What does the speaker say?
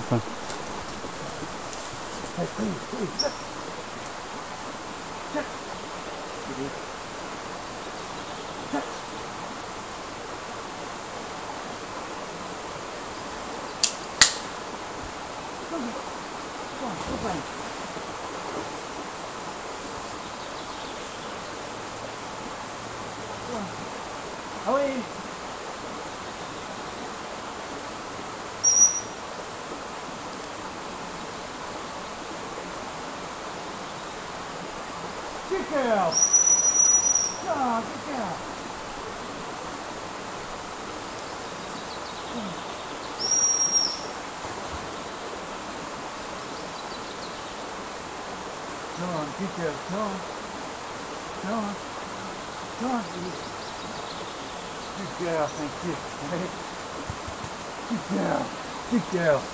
看，哎，可以，可以，这，这。哎，可以，可以，这。这。哎，可以，可以，这。这。哎，可以，可以，这。这。哎，可以，可以，这。这。哎，可以，可以，这。这。哎，可以，可以，这。这。哎，可以，可以，这。这。哎，可以，可以，这。这。哎，可以，可以，这。这。哎，可以，可以，这。这。哎，可以，可以，这。这。哎，可以，可以，这。这。Get down. No, get down. Come on, get down. Come on. Come on. Come on. Good girl, thank you. Good girl. Good girl.